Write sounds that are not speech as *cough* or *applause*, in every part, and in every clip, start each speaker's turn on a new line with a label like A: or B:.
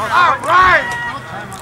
A: All right!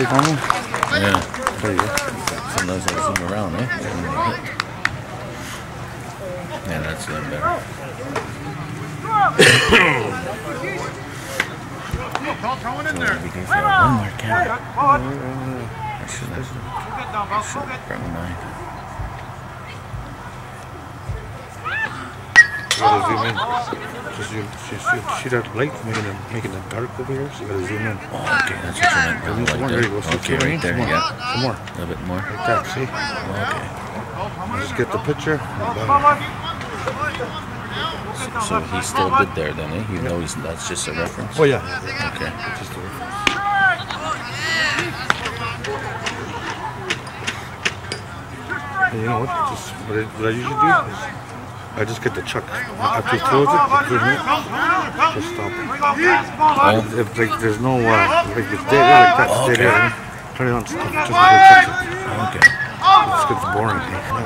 B: Take on him?
C: Yeah.
B: There you go.
C: Sometimes I zoom around, eh? Yeah, that's a lot better.
A: Call throwing in there.
C: We can throw one more count. I should have. I should have brought mine.
B: You gotta zoom in. Just you, just you see that light making it making it dark over here, so you gotta zoom in.
C: Oh, okay, that's what you meant.
B: There
C: Right
B: needs one. There you go. See,
C: Okay,
B: see
C: right there,
B: Some more.
C: yeah.
B: Some more.
C: A little bit more.
B: Like that. See?
C: Okay.
B: Just get the picture.
C: So he's still good there then, eh? You know he's that's just a reference?
B: Oh yeah.
C: Okay.
B: Just the reference. You know what? Just what I, what I usually do is I just get the chuck after he throws it, the clear net, just stop it.
C: Oh,
B: If like there's no uh, like it's dead air like that, it's dead air. Turn it on, just, just before it chucks it.
C: okay.
B: It gets boring. Yeah.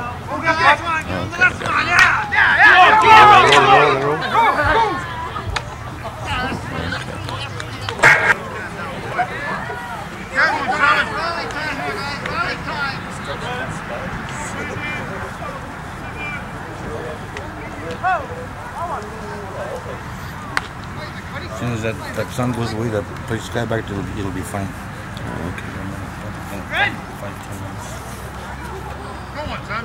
C: Okay.
B: Roll, roll, roll. As soon as that, that sun goes away, that place sky back to it'll be fine.
C: Oh, okay.
B: Five, ten minutes.
A: Go on, son.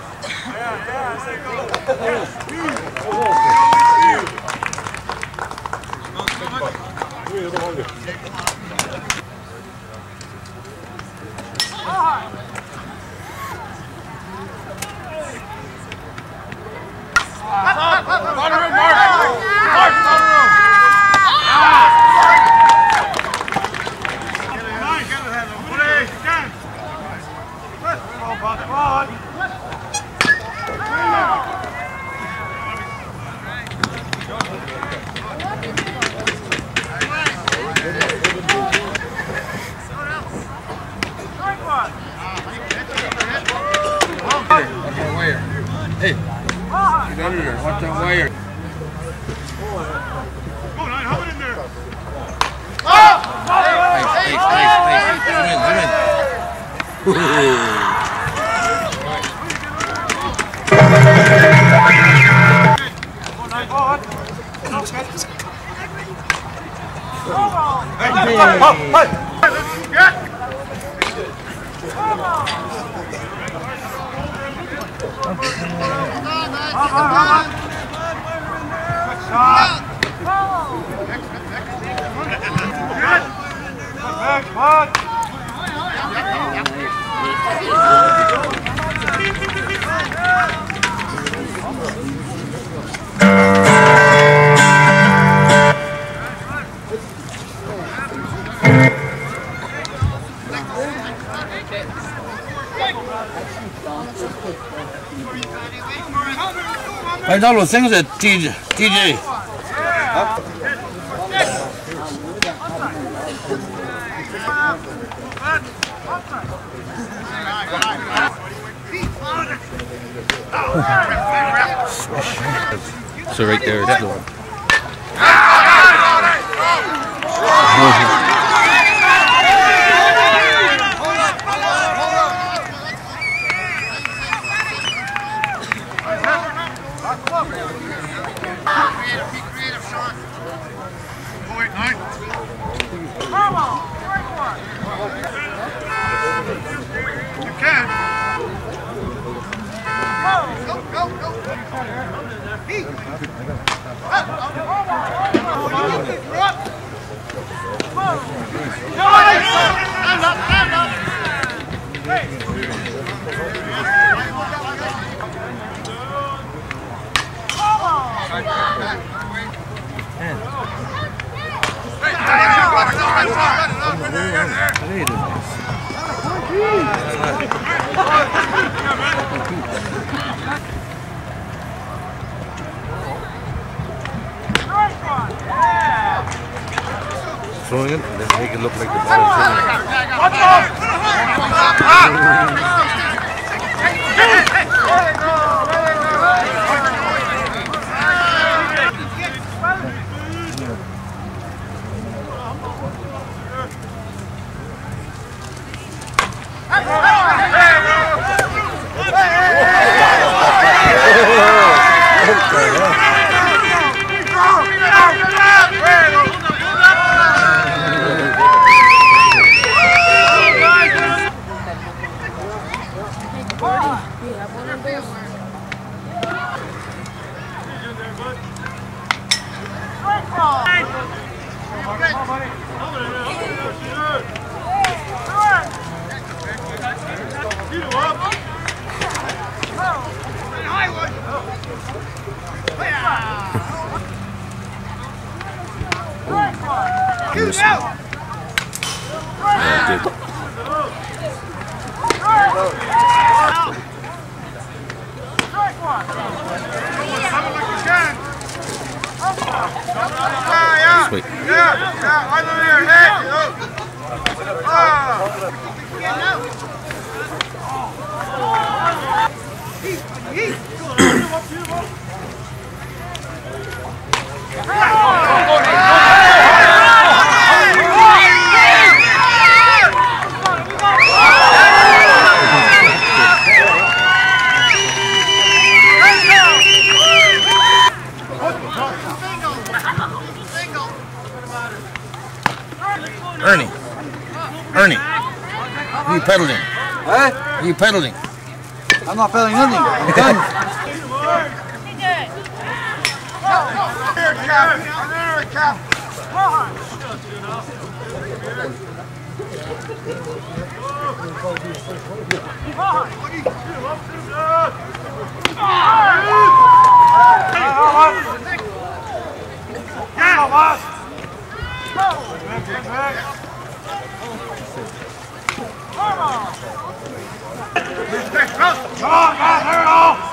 A: In,
D: Vai dar Luciano, TJ, TJ. *laughs*
B: so right there, it's
A: yeah.
B: Throwing it, and then make it look like the ball is *laughs*
A: Come on!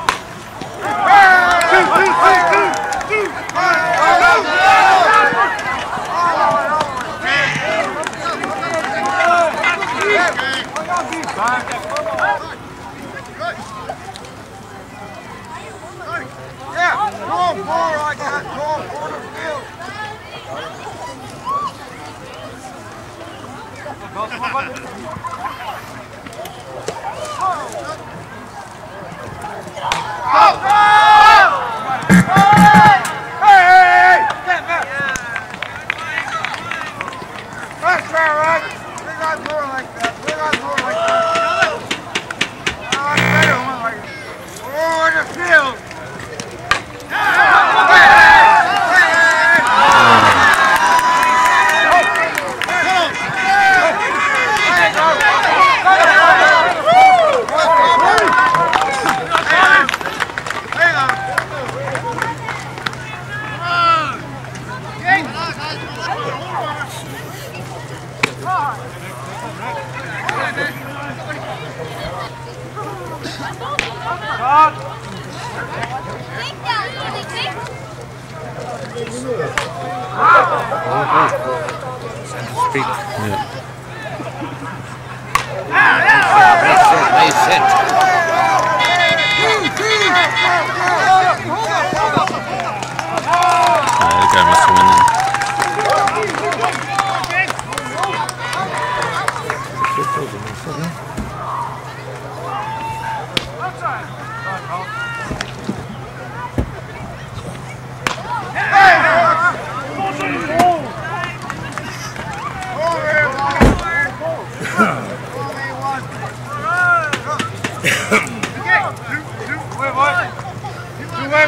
A: Go! Go!
B: Hit.
C: Yeah, that guy must have been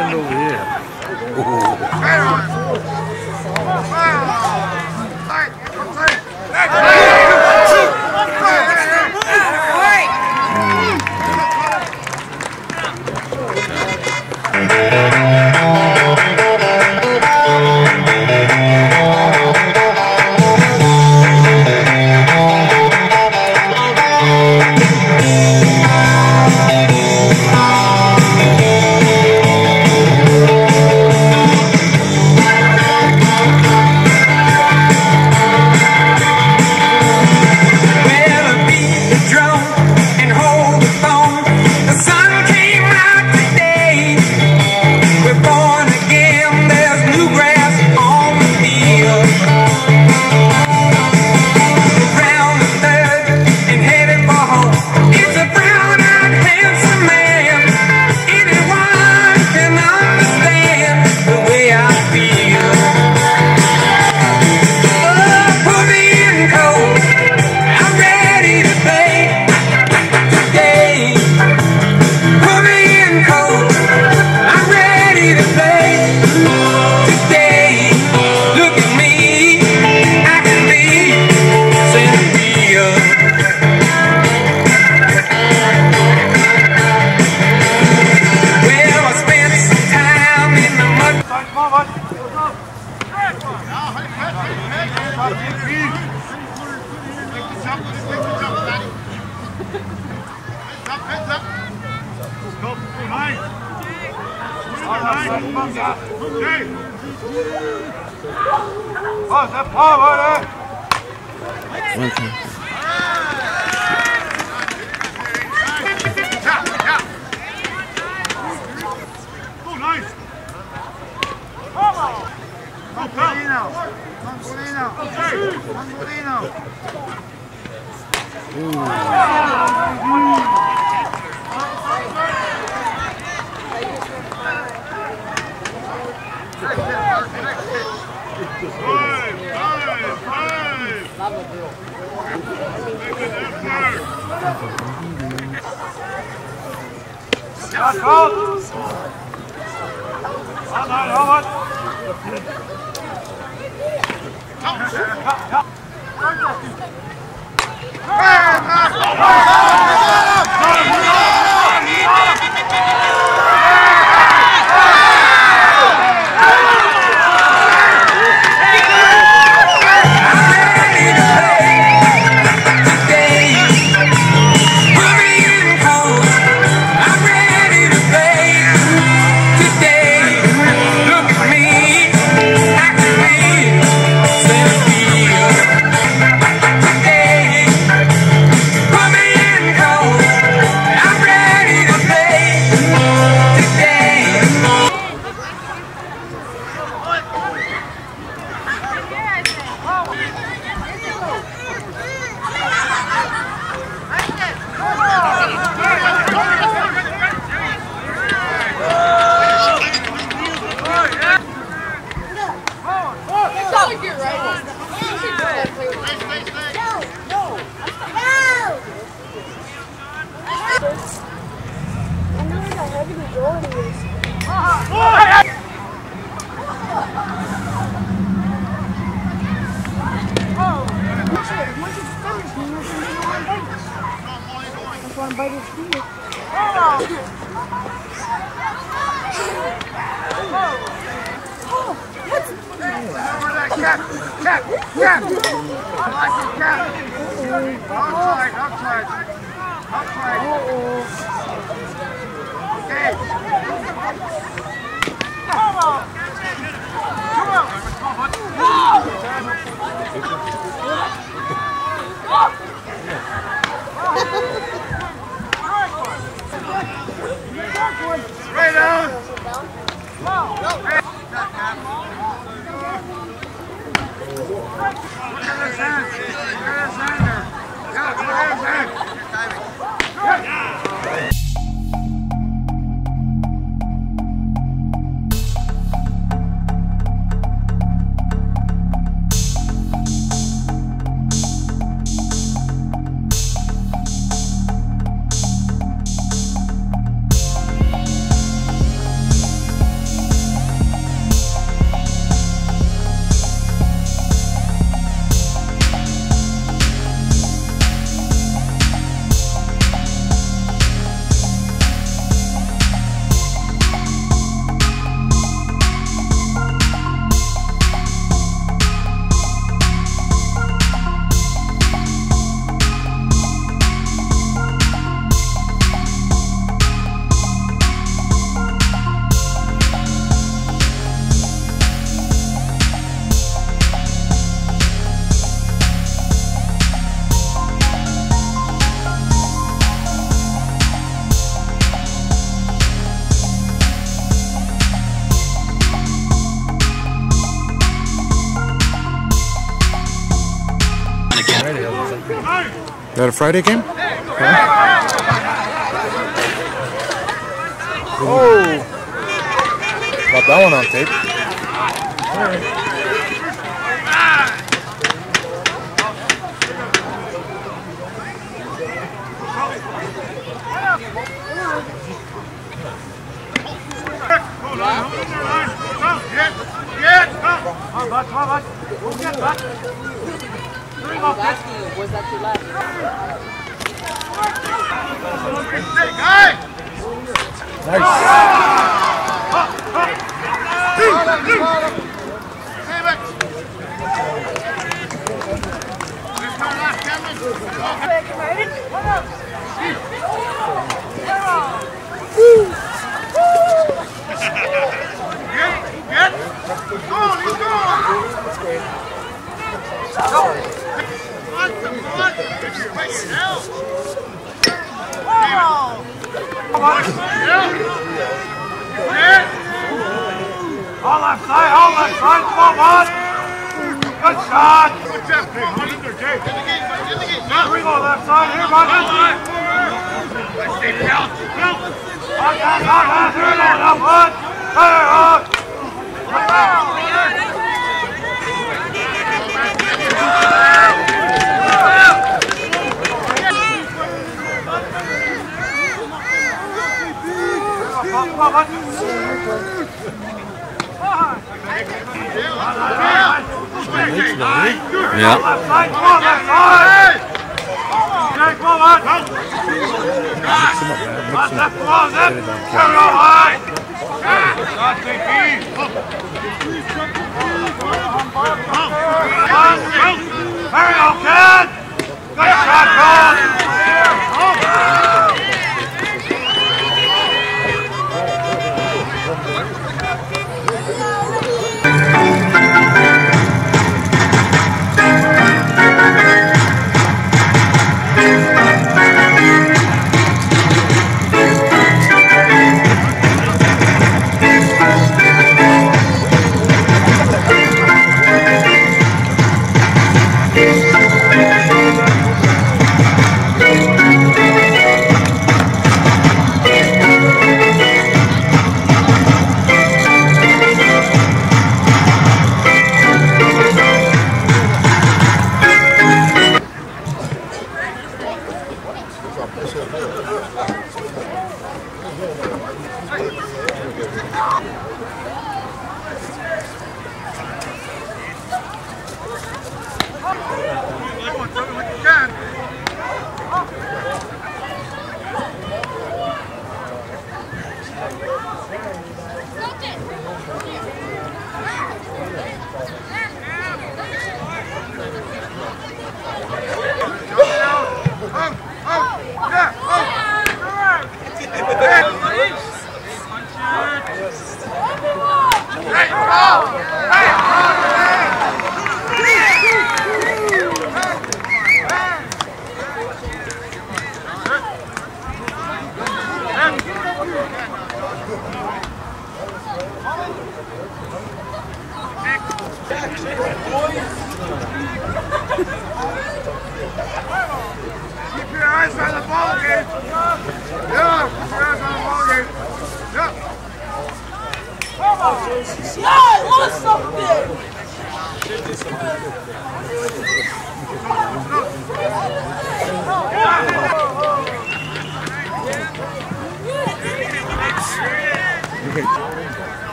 D: Feel the wind over
E: One
D: time. Mangonino! Mangonino! Mangonino! Uh. Got out! Ah! Right on. At his hand. Look at his hand there. Yeah,
B: that a Friday game? Oh! Got that one on tape.
D: Hold on, hold on, hold on. Come, get, get, come. Come, back, come, back. Go get back. Bring up this.
F: Was that your last?
D: Hey, guy. Hey, back. Let's go, Cameron. Get, get. Go on. Come on, come on. Wait. Come on. Get. All left side, all left side, come on, bud. Good shot. Good job, Jay. Hold it there, Jay. In the gate, in the gate. Here we go, left side, here, bud. Let's stay down. On that, on that, here, now, bud. Hey, uh. Come on.
B: Yeah.
D: Left side, come
B: Hurry up, kid. Good shot, Colin.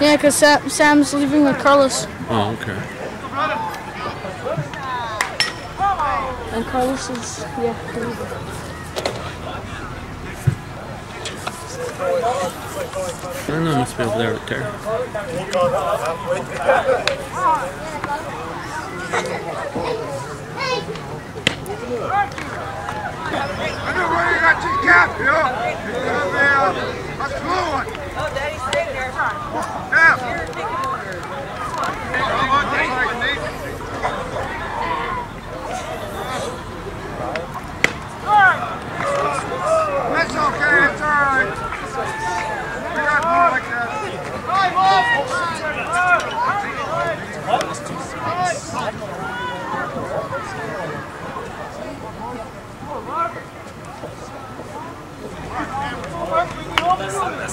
B: Yeah,
G: because Sam, Sam's leaving with Carlos.
A: Oh, okay.
G: And Carlos is, yeah, leaving.
A: I don't know, must be over there with Terry.
B: I know where you got your cap, you know. That's the, that's the blue one.
H: Oh, Daddy's sitting there.
A: That's okay, it's all right. We got more like that. Okay,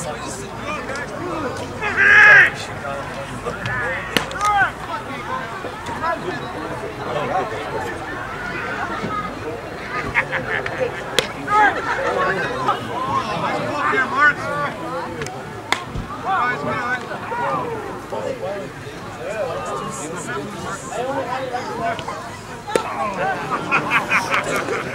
A: *laughs* *laughs*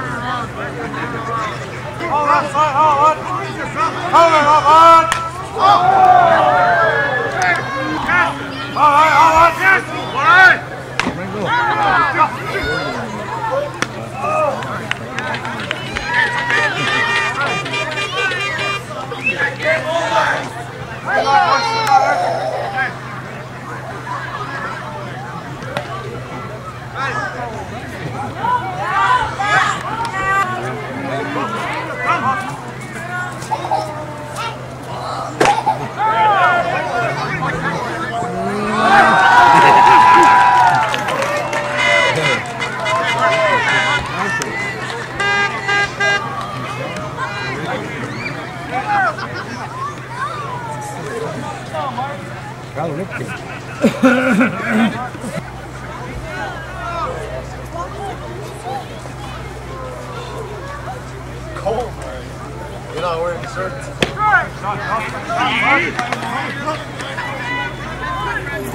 A: get, get, get
D: anyway.
A: All right, all right. All right. Go get, watch everything. What do you say, bro?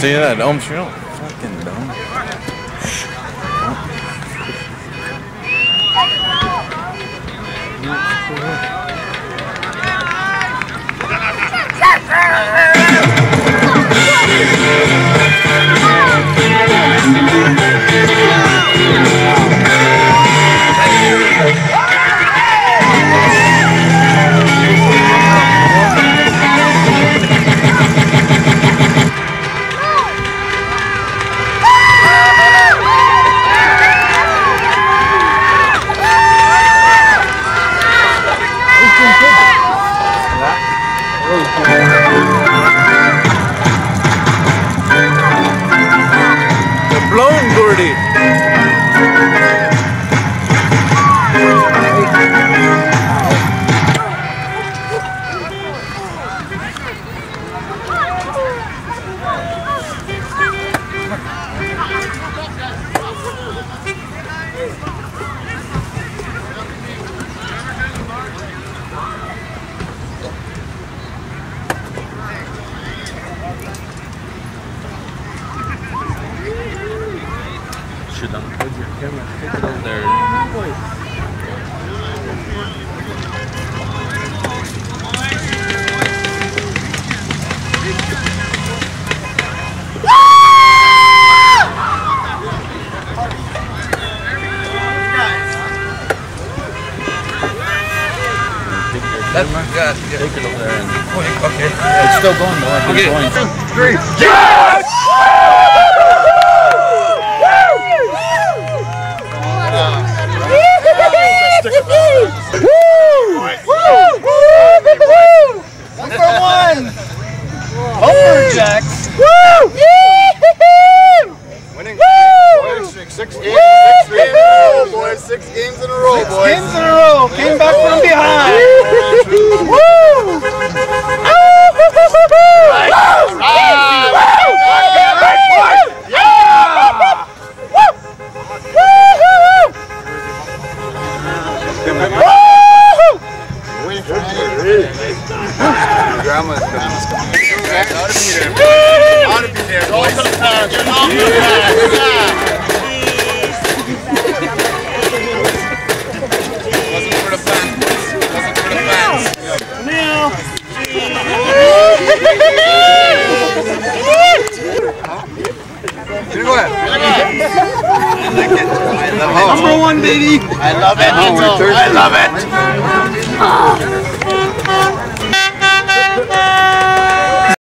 A: See
C: that?
A: dumb Street. Fucking dumb. Thank got yeah. Take it over there. And, okay. It's still going though. Okay. Going.
I: Great. Yeah!